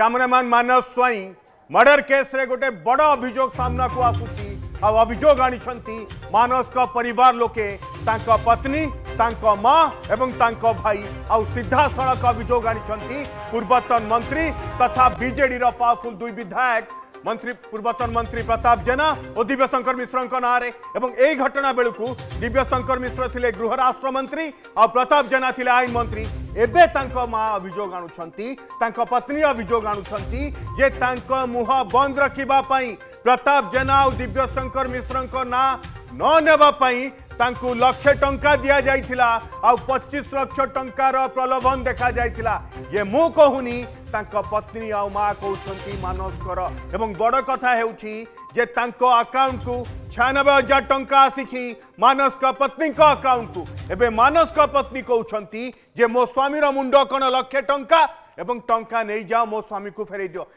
Cameraman Manas Swain murder କେସ୍ରେ ଗୋଟେ ବଡ଼ ଅଭିଯୋଗ ସାମ୍ନାକୁ ଆସୁଛି ଆଉ ଅଭିଯୋଗ ଆଣିଛନ୍ତି ମାନସଙ୍କ ପରିବାର ଲୋକେ ତାଙ୍କ ପତ୍ନୀ ତାଙ୍କ ମା ଏବଂ ତାଙ୍କ ଭାଇ ଆଉ ସିଧାସଳଖ ଅଭିଯୋଗ ଆଣିଛନ୍ତି ପୂର୍ବତନ ମନ୍ତ୍ରୀ ତଥା ବିଜେଡିର ପାୱାରଫୁଲ ଦୁଇ ବିଧାୟକ मंत्री, पूर्वतन मंत्री प्रताप जेना और दिव्यशंकर मिश्र नाँ एवं यही घटना बेलू दिव्यशंकर मिश्र थे गृह राष्ट्र मंत्री और प्रताप जेना थे आईन मंत्री। तांको माँ अभोग तांको पत्नी अभियोग आणुछंती, जे मुह बंद रखापी प्रताप जेना और दिव्यशंकर मिश्र ना, न नेबा पई, तांकु लक्षे दिया जाइथिला आ 25 लक्ष टंकार प्रलोभन देखा जाइथिला। ये मु कहूनी पत्नी आ माँ कहउछंती मानसकर एवं बड़ कथा जे तांको अकाउंट को 96000 टंका आसी मानस पत्नी अकाउंट को एबे मानस पत्नी कहते जे मो स्वामी मुंड कोन लक्षे टंका एवं टंका नहीं जाओ मो स्वामी को फेरे दियो